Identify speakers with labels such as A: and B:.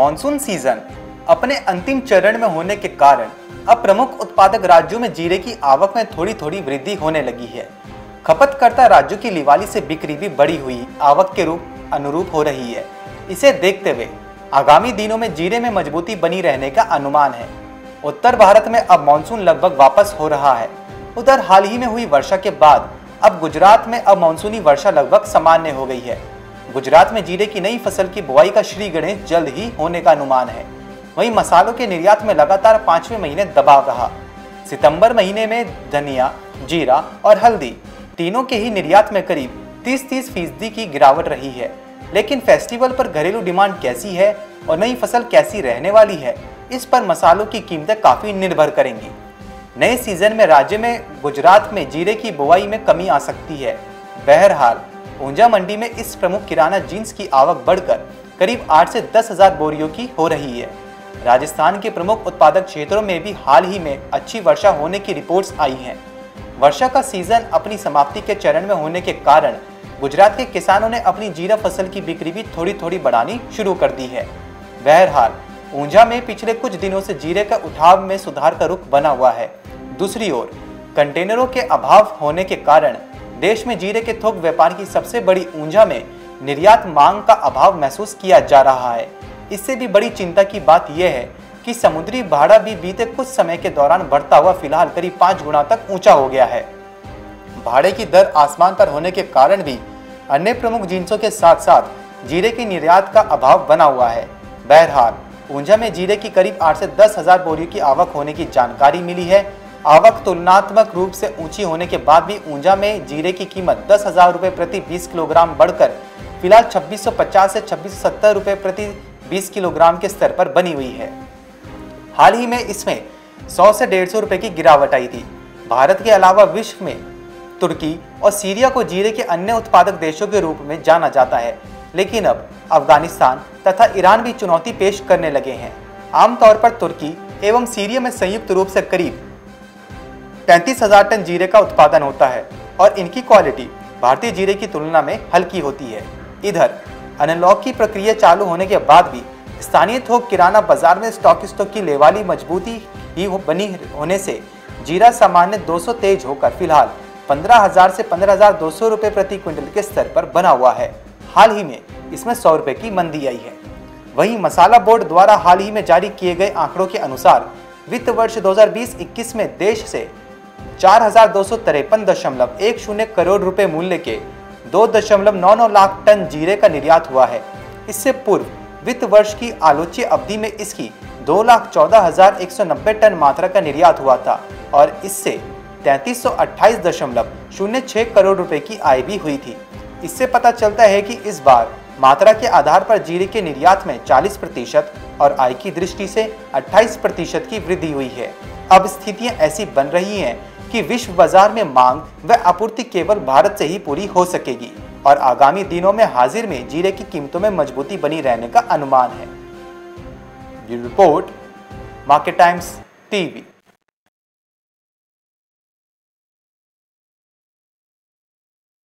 A: Monsoon season अपने अंतिम चरण में होने के कारण अब प्रमुख उत्पादक राज्यों में जीरे की आवक में थोड़ी थोड़ी वृद्धि होने लगी है। खपतकर्ता राज्यों की लिवाली से बिक्री भी बढ़ी हुई आवक के रूप अनुरूप हो रही है। इसे देखते हुए आगामी दिनों में जीरे में मजबूती बनी रहने का अनुमान है। उत्तर भारत में अब मानसून लगभग वापस हो रहा है। उधर हाल ही में हुई वर्षा के बाद अब गुजरात में अब मानसूनी वर्षा लगभग सामान्य हो गई है। गुजरात में जीरे की नई फ़सल की बुआई का श्री गणेश जल्द ही होने का अनुमान है। वहीं मसालों के निर्यात में लगातार पाँचवें महीने दबाव रहा। सितंबर महीने में धनिया, जीरा और हल्दी तीनों के ही निर्यात में करीब 30-30 फ़ीसदी की गिरावट रही है। लेकिन फेस्टिवल पर घरेलू डिमांड कैसी है और नई फ़सल कैसी रहने वाली है, इस पर मसालों की कीमतें काफ़ी निर्भर करेंगी। नए सीज़न में राज्य में गुजरात में जीरे की बुआई में कमी आ सकती है। बहरहाल ऊंजा मंडी में इस प्रमुख किराना जींस की आवक बढ़कर करीब आठ से दस हज़ार बोरियों की हो रही है। राजस्थान के प्रमुख उत्पादक क्षेत्रों में भी हाल ही में अच्छी वर्षा होने की रिपोर्ट्स आई हैं। वर्षा का सीज़न अपनी समाप्ति के चरण में होने के कारण गुजरात के किसानों ने अपनी जीरा फ़सल की बिक्री भी थोड़ी थोड़ी बढ़ानी शुरू कर दी है। बहरहाल ऊंझा में पिछले कुछ दिनों से जीरे का उठाव में सुधार का रुख बना हुआ है। दूसरी ओर, कंटेनरों के अभाव होने के कारण देश में जीरे के थोक व्यापार की सबसे बड़ी ऊंझा में निर्यात मांग का अभाव महसूस किया जा रहा है। इससे भी बड़ी चिंता की बात यह है कि समुद्री भाड़ा भी बीते कुछ समय के दौरान बढ़ता हुआ फ़िलहाल करीब पाँच गुना तक ऊँचा हो गया है। भाड़े की दर आसमान पर होने के कारण भी अन्य प्रमुख जिनसों के साथ साथ जीरे के निर्यात का अभाव बना हुआ है। बहरहाल, ऊंझा में जीरे की करीब आठ से दस हज़ार बोरियों की आवक होने की जानकारी मिली है आवक तुलनात्मक रूप से ऊँची होने के बाद भी ऊंझा में जीरे की कीमत दस हज़ार रुपए प्रति 20 किलोग्राम बढ़कर, फ़िलहाल 2650 से 2670 रुपए प्रति 20 किलोग्राम के स्तर पर बनी हुई है। हाल ही में इसमें 100 से डेढ़ सौ रुपए की गिरावट आई थी। भारत के अलावा विश्व में तुर्की और सीरिया को जीरे के अन्य उत्पादक देशों के रूप में जाना जाता है। लेकिन अब अफ़गानिस्तान तथा ईरान भी चुनौती पेश करने लगे हैं। आमतौर पर तुर्की एवं सीरिया में संयुक्त रूप से करीब तैंतीस हज़ार टन जीरे का उत्पादन होता है और इनकी क्वालिटी भारतीय जीरे की तुलना में हल्की होती है। इधर अनलॉक की प्रक्रिया चालू होने के बाद भी स्थानीय थोक किराना बाज़ार में स्टॉक स्टॉक की लेवाली मजबूती ही बनी होने से जीरा सामान्य 200 तेज होकर फ़िलहाल 15,000 से 15,200 रुपए प्रति क्विंटल के स्तर पर बना हुआ है। हाल ही में इसमें सौ रुपए की मंदी आई है। वहीं मसाला बोर्ड द्वारा हाल ही में जारी किए गए आंकड़ों के अनुसार वित्त वर्ष 2020-21 में देश से चार हज़ार दो सौ तिरपन दशमलव एक शून्य करोड़ रुपए मूल्य के दो दशमलव नौ नौ लाख टन जीरे का निर्यात हुआ है। इससे पूर्व, वित्त वर्ष की आलोच्य अवधि में इसकी दो लाख चौदह हज़ार एक सौ नब्बे टन मात्रा का निर्यात हुआ था और इससे तैतीस सौ अट्ठाईस दशमलव शून्य छह करोड़ रुपए की आय भी हुई थी। इससे पता चलता है कि इस बार मात्रा के आधार पर जीरे के निर्यात में 40 प्रतिशत और आय की दृष्टि से 28 प्रतिशत की वृद्धि हुई है। अब स्थितियाँ ऐसी बन रही हैं कि विश्व बाज़ार में मांग व आपूर्ति केवल भारत से ही पूरी हो सकेगी और आगामी दिनों में हाजिर में जीरे की कीमतों में मजबूती बनी रहने का अनुमान है। Report, Market Times, TV.